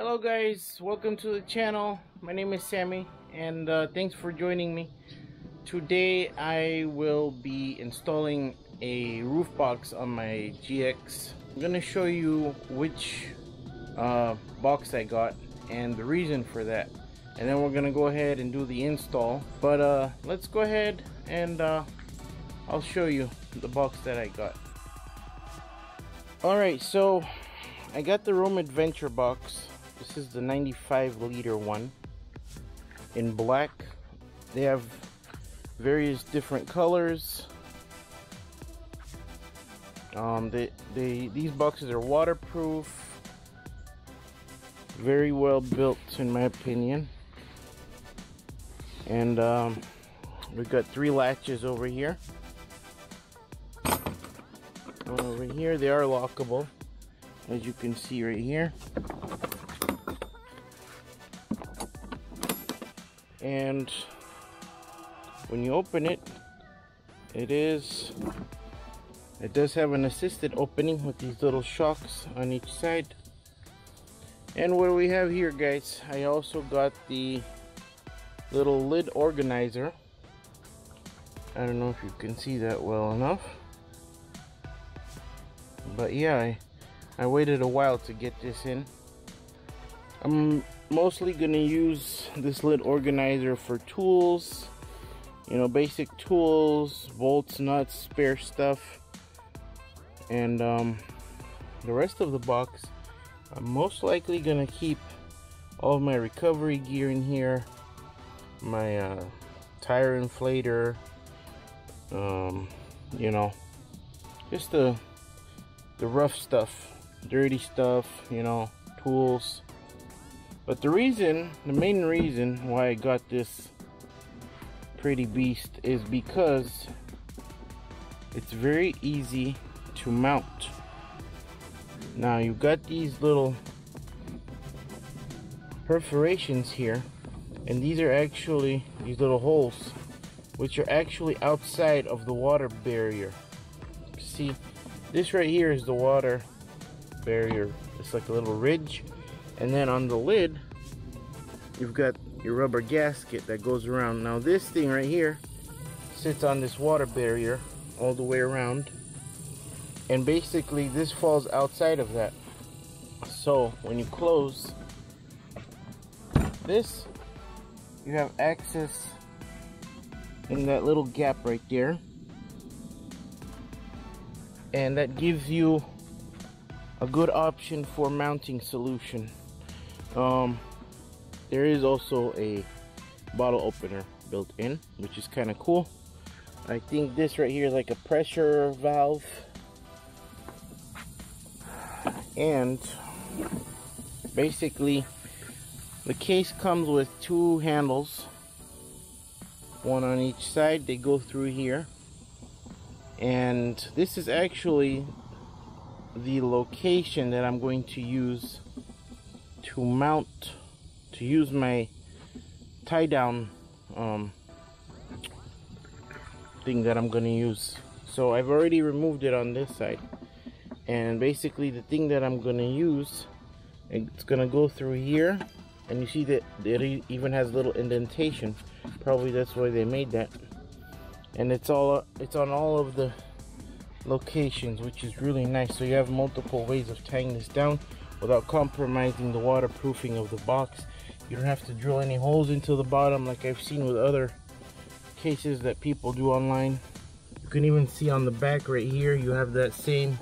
Hello guys, welcome to the channel. My name is Sammy and uh, thanks for joining me. Today I will be installing a roof box on my GX. I'm gonna show you which uh, box I got and the reason for that. And then we're gonna go ahead and do the install. But uh, let's go ahead and uh, I'll show you the box that I got. Alright, so I got the ROAM Adventure box this is the 95 liter one in black. They have various different colors. Um, they, they, these boxes are waterproof. Very well built in my opinion. And um, we've got three latches over here. over here, they are lockable as you can see right here and when you open it it is it does have an assisted opening with these little shocks on each side. And what do we have here guys? I also got the little lid organizer. I don't know if you can see that well enough. But yeah I, I waited a while to get this in I'm mostly gonna use this lid organizer for tools you know basic tools bolts nuts spare stuff and um, the rest of the box I'm most likely gonna keep all of my recovery gear in here my uh, tire inflator um, you know just the the rough stuff dirty stuff you know tools but the reason, the main reason why I got this pretty beast is because it's very easy to mount. Now you've got these little perforations here and these are actually these little holes which are actually outside of the water barrier. See, this right here is the water barrier. It's like a little ridge and then on the lid you've got your rubber gasket that goes around. Now this thing right here sits on this water barrier all the way around. And basically this falls outside of that. So when you close this you have access in that little gap right there. And that gives you a good option for mounting solution um, there is also a bottle opener built in which is kind of cool. I think this right here is like a pressure valve. And basically the case comes with two handles one on each side they go through here. And this is actually the location that I'm going to use to mount to use my tie down um, thing that I'm gonna use. So I've already removed it on this side. And basically the thing that I'm gonna use it's gonna go through here. And you see that it even has a little indentation. Probably that's why they made that. And it's all it's on all of the locations which is really nice. So you have multiple ways of tying this down without compromising the waterproofing of the box. You don't have to drill any holes into the bottom like I've seen with other cases that people do online. You can even see on the back right here, you have that same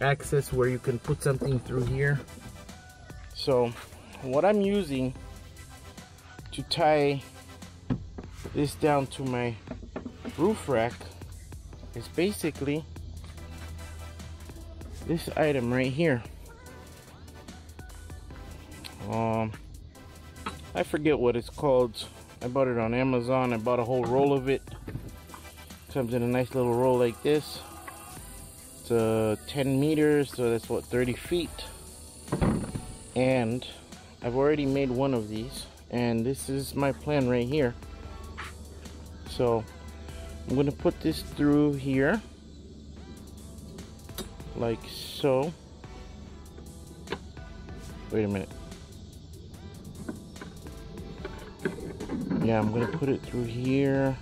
access where you can put something through here. So what I'm using to tie this down to my roof rack is basically this item right here um I forget what it's called. I bought it on Amazon. I bought a whole roll of it. Comes in a nice little roll like this. It's uh, 10 meters so that's what 30 feet. And I've already made one of these and this is my plan right here. So I'm gonna put this through here like so. Wait a minute yeah I'm gonna put it through here.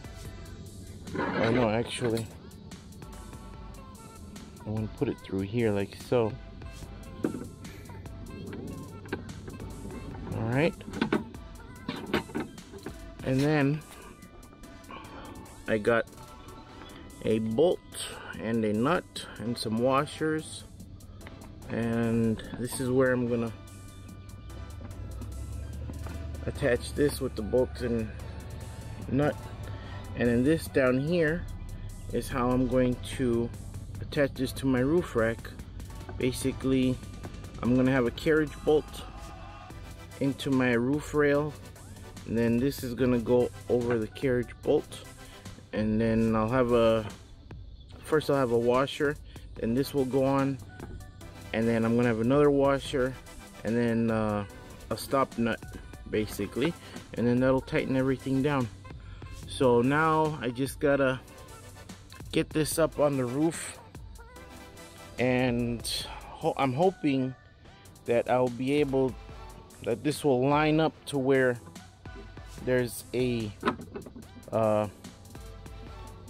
Oh no actually. I'm gonna put it through here like so. All right. And then I got a bolt and a nut and some washers. And this is where I'm gonna attach this with the bolt and nut. And then this down here is how I'm going to attach this to my roof rack. Basically I'm gonna have a carriage bolt into my roof rail. And then this is gonna go over the carriage bolt. And then I'll have a first I'll have a washer and this will go on. And then I'm gonna have another washer and then uh, a stop nut basically. And then that'll tighten everything down. So now I just gotta get this up on the roof. And ho I'm hoping that I'll be able that this will line up to where there's a uh,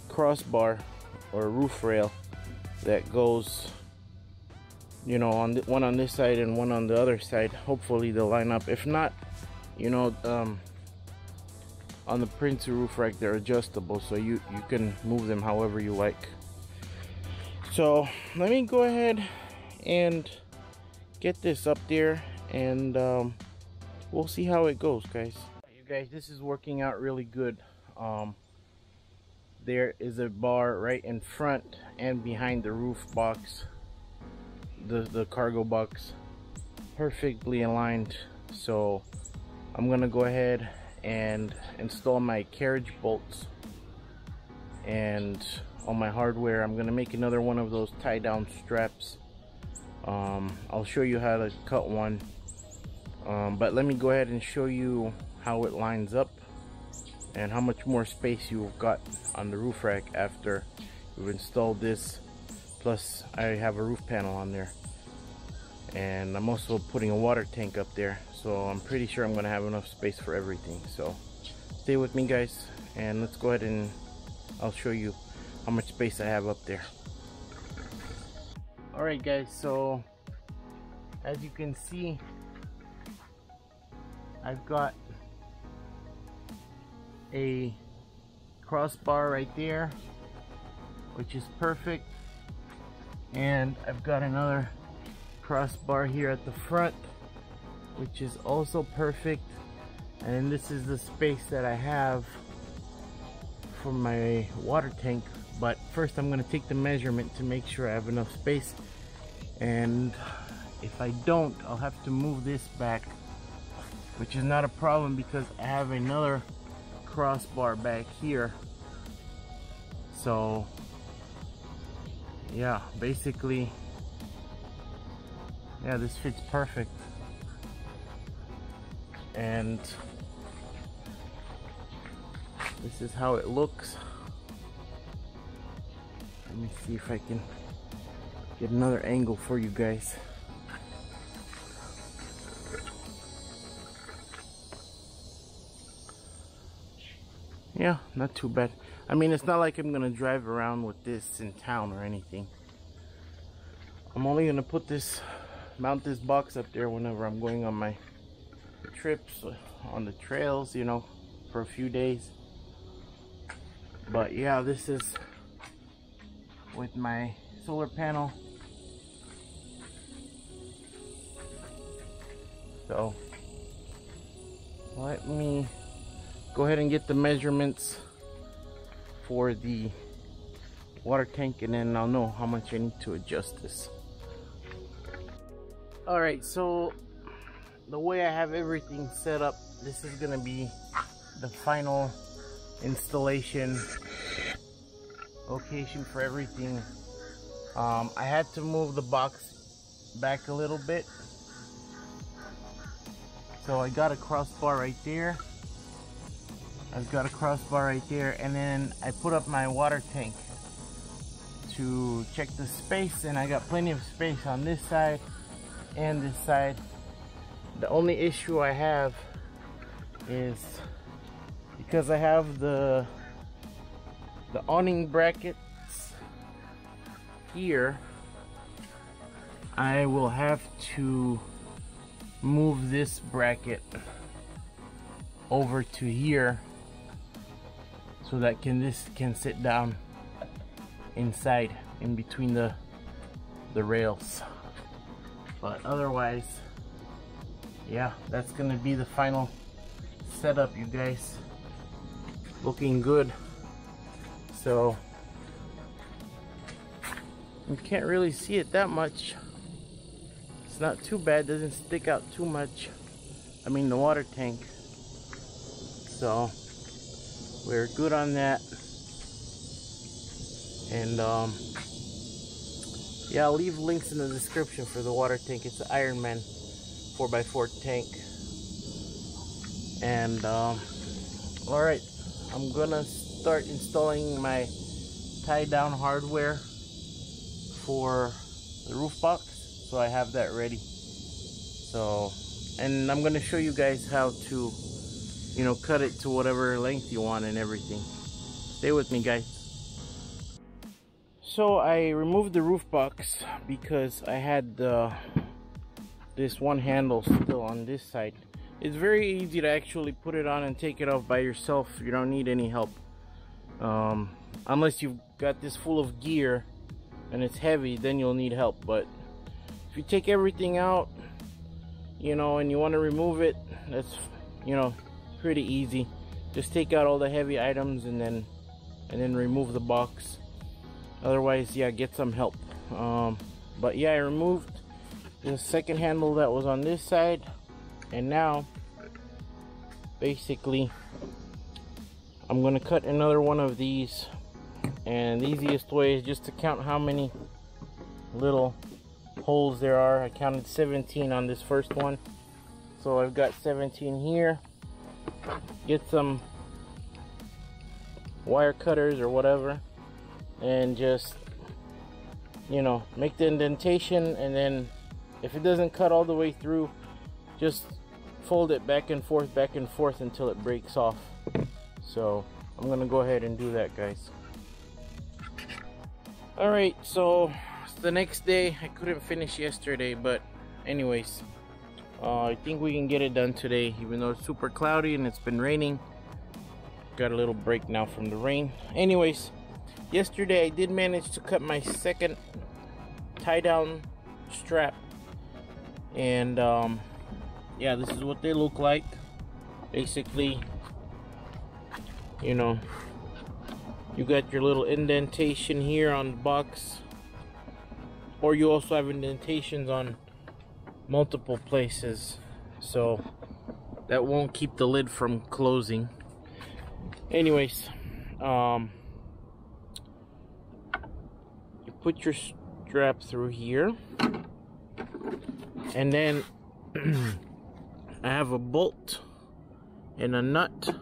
crossbar or roof rail that goes you know on one on this side and one on the other side. Hopefully they'll line up. If not you know um, on the Prinsu roof rack they're adjustable so you you can move them however you like. So let me go ahead and get this up there and um, we'll see how it goes guys. You guys this is working out really good. Um, there is a bar right in front and behind the roof box the the cargo box perfectly aligned. So I'm gonna go ahead and install my carriage bolts. And on my hardware I'm gonna make another one of those tie down straps. Um, I'll show you how to cut one. Um, but let me go ahead and show you how it lines up and how much more space you've got on the roof rack after you've installed this. Plus I have a roof panel on there and I'm also putting a water tank up there so I'm pretty sure I'm gonna have enough space for everything. So stay with me guys and let's go ahead and I'll show you how much space I have up there. Alright guys so as you can see I've got a crossbar right there which is perfect and I've got another crossbar here at the front which is also perfect. And this is the space that I have for my water tank. But first I'm gonna take the measurement to make sure I have enough space. And if I don't I'll have to move this back which is not a problem because I have another crossbar back here. So yeah basically yeah this fits perfect. And this is how it looks. Let me see if I can get another angle for you guys. Yeah not too bad. I mean it's not like I'm gonna drive around with this in town or anything. I'm only gonna put this mount this box up there whenever I'm going on my trips on the trails, you know, for a few days. But yeah, this is with my solar panel. So let me go ahead and get the measurements for the water tank and then I'll know how much I need to adjust this. Alright, so the way I have everything set up, this is gonna be the final installation location for everything. Um, I had to move the box back a little bit. So I got a crossbar right there. I've got a crossbar right there and then I put up my water tank to check the space and I got plenty of space on this side and this side the only issue I have is because I have the the awning brackets here I will have to move this bracket over to here so that can this can sit down inside in between the the rails but otherwise yeah that's gonna be the final setup you guys. Looking good. So you can't really see it that much. It's not too bad doesn't stick out too much. I mean the water tank. So we're good on that. And um, yeah I'll leave links in the description for the water tank. It's an Ironman 4x4 tank. And um, all right I'm gonna start installing my tie down hardware for the roof box so I have that ready. So and I'm gonna show you guys how to you know cut it to whatever length you want and everything. Stay with me guys so I removed the roof box because I had the this one handle still on this side. It's very easy to actually put it on and take it off by yourself. You don't need any help. Um, unless you've got this full of gear and it's heavy then you'll need help. But if you take everything out you know and you want to remove it that's you know pretty easy. Just take out all the heavy items and then and then remove the box otherwise yeah get some help. Um, but yeah I removed the second handle that was on this side and now basically I'm gonna cut another one of these. And the easiest way is just to count how many little holes there are. I counted 17 on this first one. So I've got 17 here. Get some wire cutters or whatever and just you know make the indentation and then if it doesn't cut all the way through just fold it back and forth back and forth until it breaks off. So I'm gonna go ahead and do that guys. All right so it's the next day I couldn't finish yesterday but anyways uh, I think we can get it done today. Even though it's super cloudy and it's been raining got a little break now from the rain. Anyways yesterday I did manage to cut my second tie down strap. And um, yeah this is what they look like. Basically you know you got your little indentation here on the box or you also have indentations on multiple places. So that won't keep the lid from closing. Anyways um you put your strap through here. And then I have a bolt and a nut.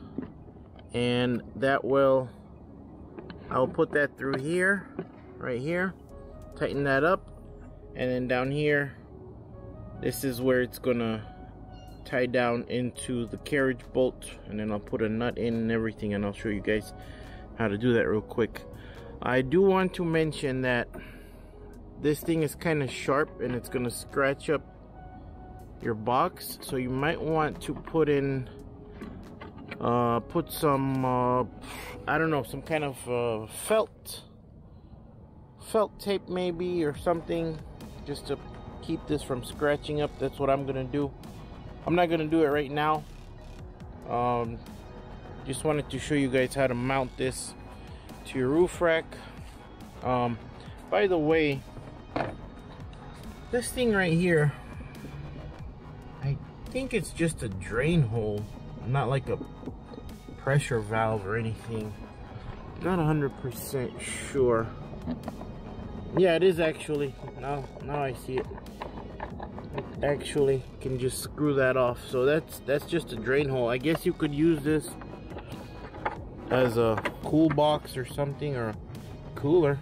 And that will I'll put that through here right here. Tighten that up. And then down here this is where it's gonna tie down into the carriage bolt. And then I'll put a nut in and everything and I'll show you guys how to do that real quick I do want to mention that this thing is kind of sharp and it's gonna scratch up your box so you might want to put in uh, put some uh, I don't know some kind of uh, felt felt tape maybe or something just to keep this from scratching up. That's what I'm gonna do. I'm not gonna do it right now. Um, just wanted to show you guys how to mount this to your roof rack. Um, by the way this thing right here I think it's just a drain hole not like a pressure valve or anything. Not 100% sure. Yeah it is actually. Now now I see it actually can just screw that off. So that's that's just a drain hole. I guess you could use this as a cool box or something or a cooler.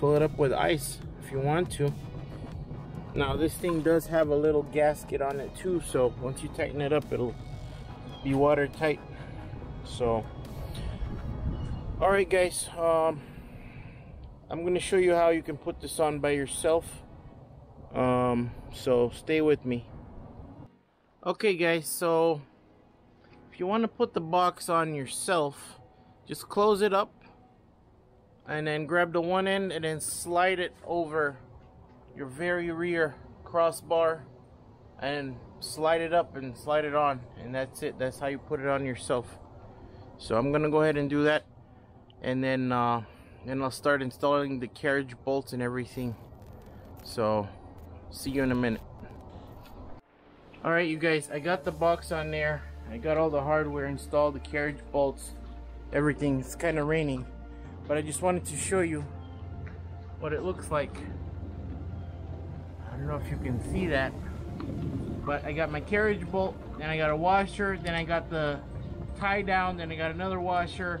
Fill it up with ice if you want to. Now this thing does have a little gasket on it too so once you tighten it up it'll be watertight. So all right guys um, I'm gonna show you how you can put this on by yourself. Um, so stay with me. Okay guys so if you want to put the box on yourself just close it up and then grab the one end and then slide it over your very rear crossbar and slide it up and slide it on. And that's it. That's how you put it on yourself. So I'm gonna go ahead and do that. And then uh, then I'll start installing the carriage bolts and everything. So see you in a minute. Alright you guys I got the box on there. I got all the hardware installed the carriage bolts everything. It's kind of raining but I just wanted to show you what it looks like. I don't know if you can see that but I got my carriage bolt then I got a washer then I got the tie down then I got another washer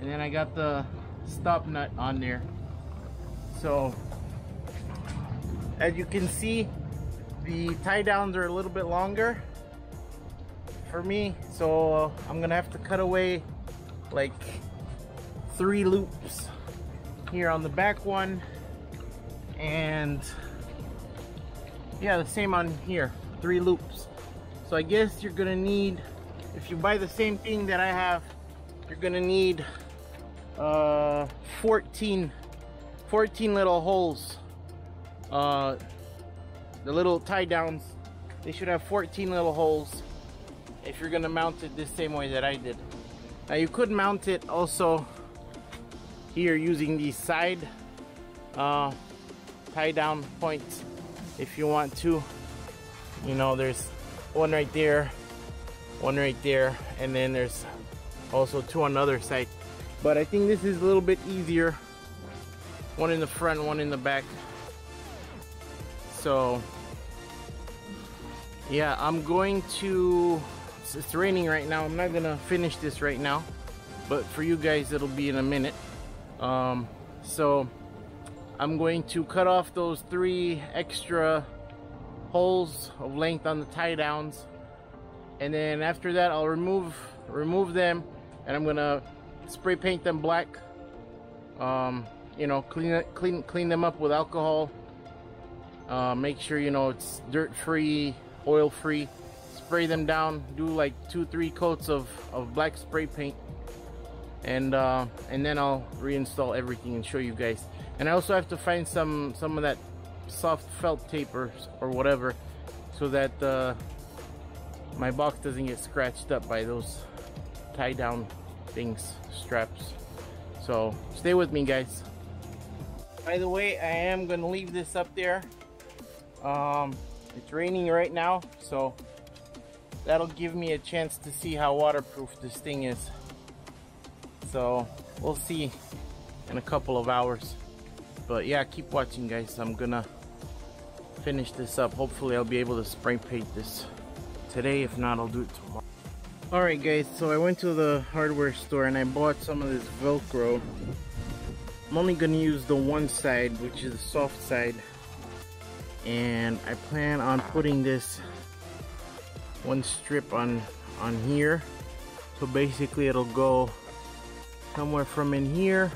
and then I got the stop nut on there. So as you can see the tie downs are a little bit longer for me so I'm gonna have to cut away like three loops here on the back one and yeah the same on here three loops. So I guess you're gonna need if you buy the same thing that I have you're gonna need uh 14 14 little holes. Uh the little tie downs they should have 14 little holes if you're gonna mount it the same way that I did now you could mount it also here using these side uh, tie down points if you want to. You know there's one right there one right there and then there's also two on the other side. But I think this is a little bit easier. One in the front one in the back. So yeah I'm going to it's, it's raining right now. I'm not gonna finish this right now but for you guys it'll be in a minute. Um, so I'm going to cut off those three extra holes of length on the tie downs and then after that I'll remove remove them and I'm gonna spray paint them black. Um, you know clean clean clean them up with alcohol. Uh, make sure you know it's dirt free oil free spray them down do like two three coats of, of black spray paint. And uh, and then I'll reinstall everything and show you guys. And I also have to find some some of that soft felt tape or, or whatever so that uh, my box doesn't get scratched up by those tie down things straps. So stay with me guys. By the way I am gonna leave this up there. Um, it's raining right now so that'll give me a chance to see how waterproof this thing is. So we'll see in a couple of hours. But yeah keep watching guys. I'm gonna finish this up. Hopefully I'll be able to spray paint this today. If not I'll do it tomorrow. Alright guys. So I went to the hardware store and I bought some of this velcro. I'm only gonna use the one side which is the soft side. And I plan on putting this one strip on on here. So basically it'll go somewhere from in here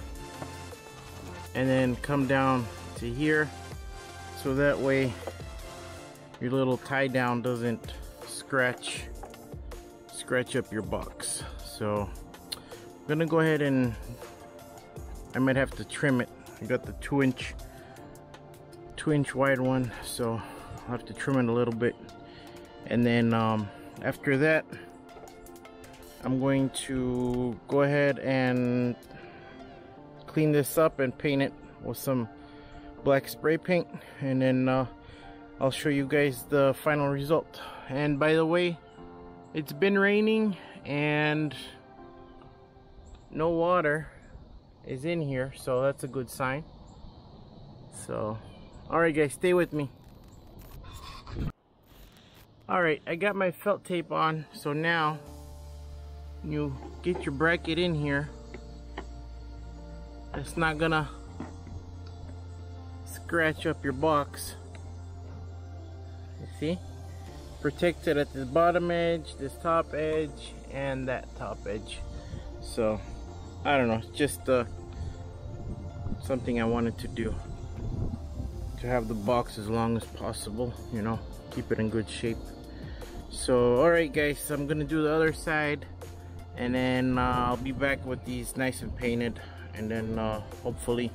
and then come down to here. So that way your little tie down doesn't scratch scratch up your box. So I'm gonna go ahead and I might have to trim it. I got the two inch two inch wide one so I'll have to trim it a little bit and then um, after that I'm going to go ahead and clean this up and paint it with some black spray paint. And then uh, I'll show you guys the final result. And by the way it's been raining and no water is in here so that's a good sign. So alright guys stay with me alright I got my felt tape on so now you get your bracket in here. It's not gonna scratch up your box. You see? Protected at the bottom edge this top edge and that top edge. So, I don't know, just uh, something I wanted to do. To have the box as long as possible, you know, keep it in good shape. So, alright guys, I'm gonna do the other side and then uh, I'll be back with these nice and painted and then uh, hopefully,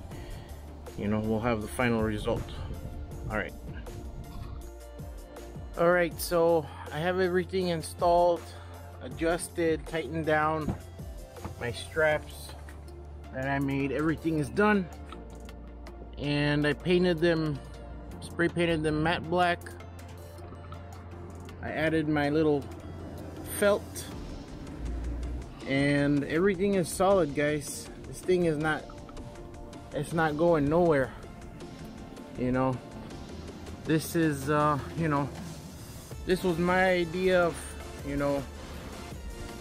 you know, we'll have the final result. Alright. Alright, so I have everything installed, adjusted, tightened down my straps that I made. Everything is done. And I painted them, spray painted them matte black. I added my little felt and everything is solid guys. This thing is not, it's not going nowhere. You know, this is, uh, you know, this was my idea of you know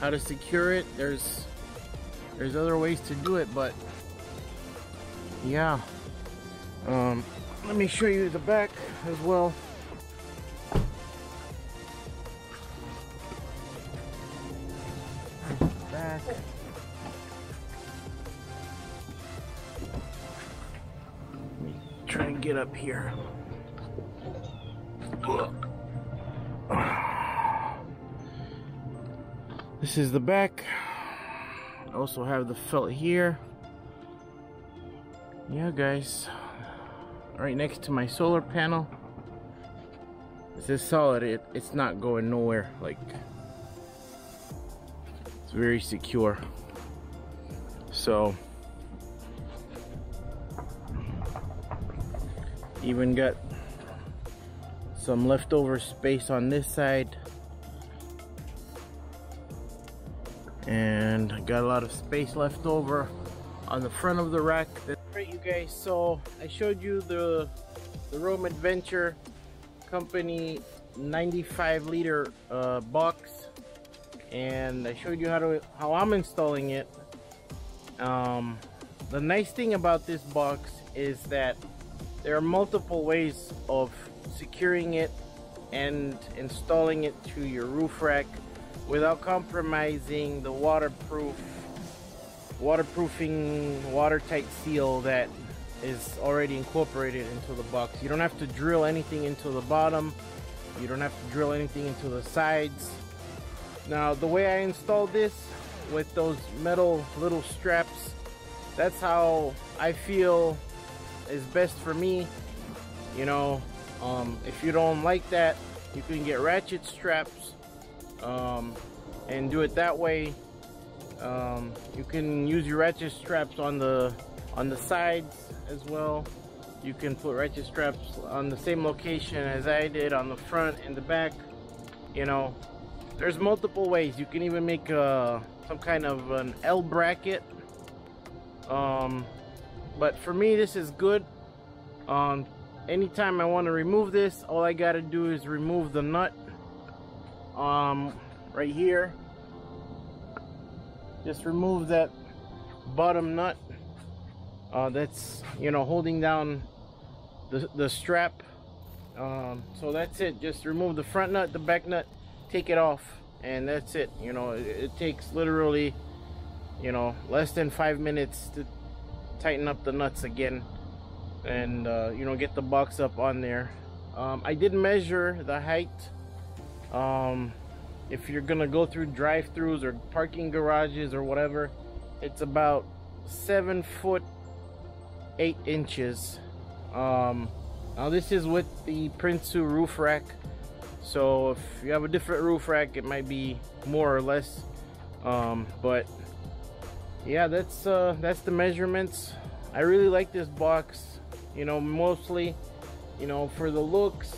how to secure it there's there's other ways to do it but yeah um, let me show you the back as well back let me try and get up here This is the back. I also have the felt here. Yeah, guys. Right next to my solar panel. This is solid. It, it's not going nowhere. Like, it's very secure. So, even got some leftover space on this side and got a lot of space left over on the front of the rack. Guys, so I showed you the, the ROAM Adventure Company 95 liter uh, box and I showed you how to how I'm installing it. Um, the nice thing about this box is that there are multiple ways of securing it and installing it to your roof rack without compromising the waterproof waterproofing watertight seal that is already incorporated into the box. You don't have to drill anything into the bottom. You don't have to drill anything into the sides. Now the way I installed this with those metal little straps, that's how I feel is best for me. You know, um, if you don't like that, you can get ratchet straps um, and do it that way um, you can use your ratchet straps on the on the sides as well. You can put ratchet straps on the same location as I did on the front and the back you know. There's multiple ways. You can even make uh, some kind of an L bracket. Um, but for me this is good. Um, anytime I want to remove this all I gotta do is remove the nut um, right here. Just remove that bottom nut uh, that's, you know, holding down the, the strap. Um, so that's it. Just remove the front nut, the back nut, take it off, and that's it. You know, it, it takes literally, you know, less than five minutes to tighten up the nuts again and uh, you know get the box up on there um, I did measure the height um, if you're gonna go through drive-throughs or parking garages or whatever it's about seven foot eight inches. Um, now this is with the Prinsu roof rack. So if you have a different roof rack it might be more or less. Um, but yeah that's uh, that's the measurements. I really like this box you know mostly you know for the looks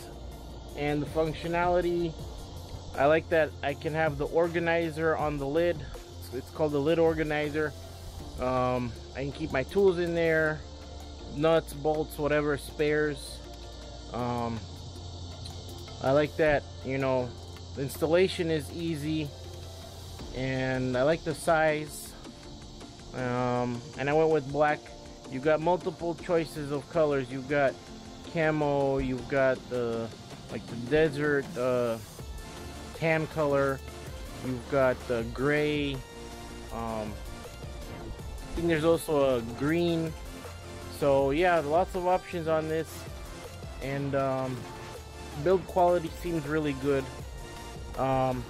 and the functionality I like that I can have the organizer on the lid. It's called the lid organizer. Um, I can keep my tools in there, nuts, bolts, whatever, spares. Um, I like that, you know, the installation is easy and I like the size. Um, and I went with black. You've got multiple choices of colors. You've got camo, you've got the like the desert uh, tan color. You've got the gray. Um, I think there's also a green. So yeah, lots of options on this. And um, build quality seems really good. Um,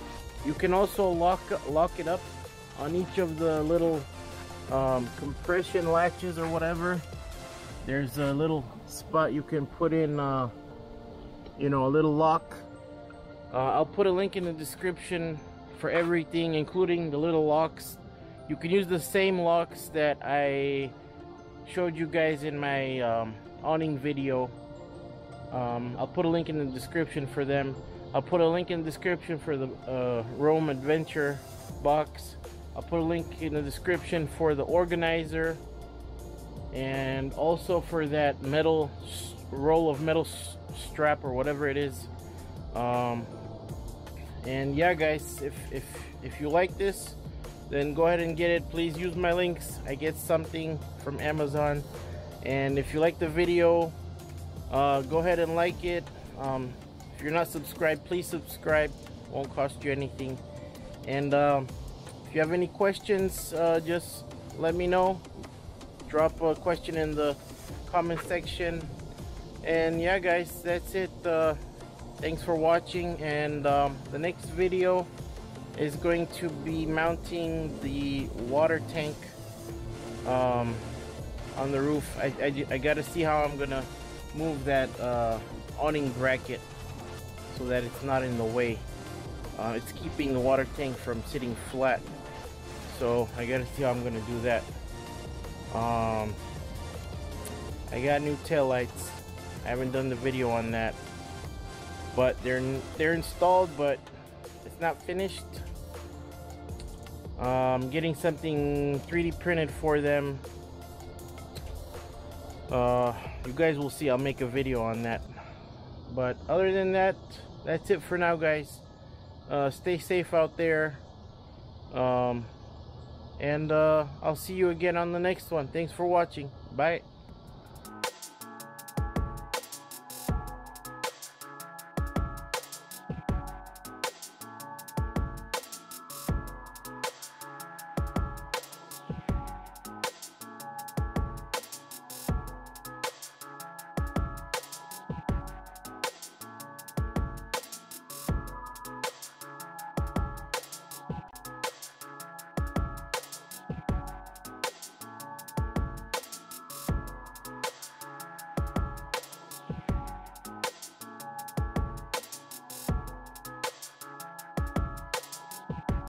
you can also lock lock it up on each of the little um, compression latches or whatever. There's a little spot you can put in, uh, you know, a little lock. Uh, I'll put a link in the description for everything, including the little locks. You can use the same locks that I showed you guys in my um, awning video. Um, I'll put a link in the description for them. I'll put a link in the description for the uh, ROAM Adventure box. I'll put a link in the description for the organizer and also for that metal roll of metal strap or whatever it is. Um, and yeah, guys, if if if you like this, then go ahead and get it. Please use my links. I get something from Amazon. And if you like the video, uh, go ahead and like it. Um, if you're not subscribed, please subscribe. Won't cost you anything. And um, if you have any questions, uh, just let me know. Drop a question in the comment section. And yeah, guys, that's it. Uh, thanks for watching. And um, the next video is going to be mounting the water tank um, on the roof. I, I, I got to see how I'm to move that uh, awning bracket so that it's not in the way. Uh, it's keeping the water tank from sitting flat. So I gotta see how I'm gonna do that. Um, I got new tail lights. I haven't done the video on that, but they're they're installed, but it's not finished. Um, getting something 3D printed for them. Uh, you guys will see. I'll make a video on that. But other than that, that's it for now, guys uh, stay safe out there um, and uh, I'll see you again on the next one thanks for watching bye